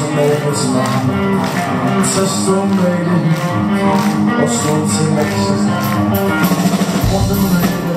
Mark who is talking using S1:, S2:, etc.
S1: was mine Ancestral maiden Lost once in Mexico Wonder